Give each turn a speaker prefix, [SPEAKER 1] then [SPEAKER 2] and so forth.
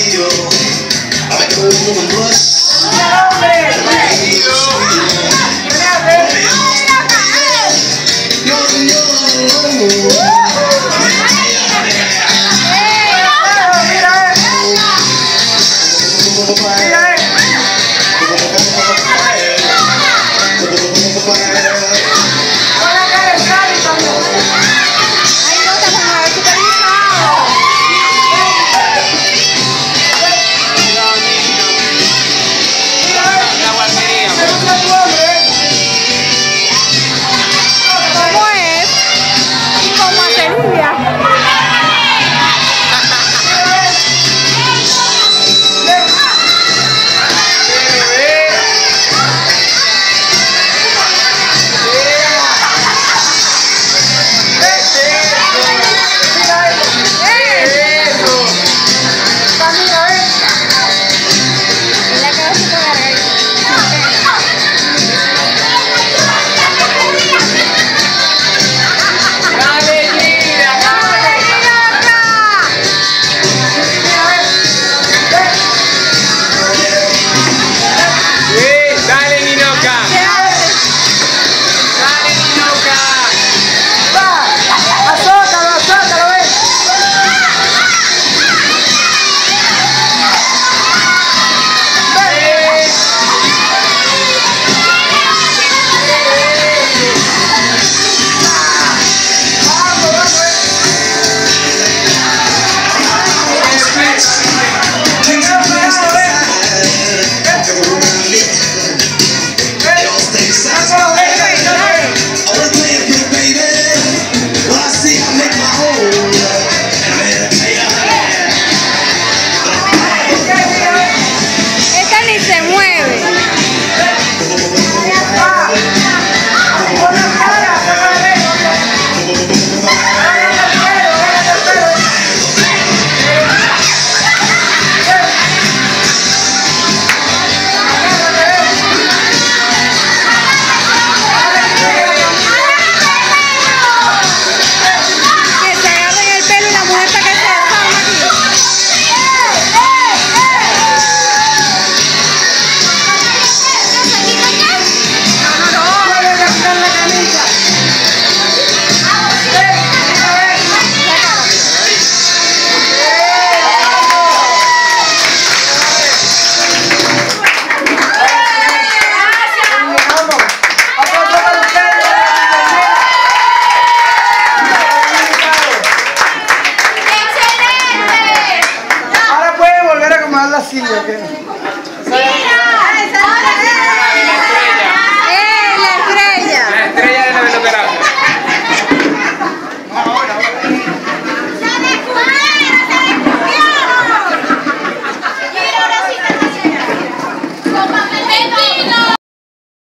[SPEAKER 1] radio. I make a little woman bust. Yours alone.
[SPEAKER 2] así, güey. ¡Mira!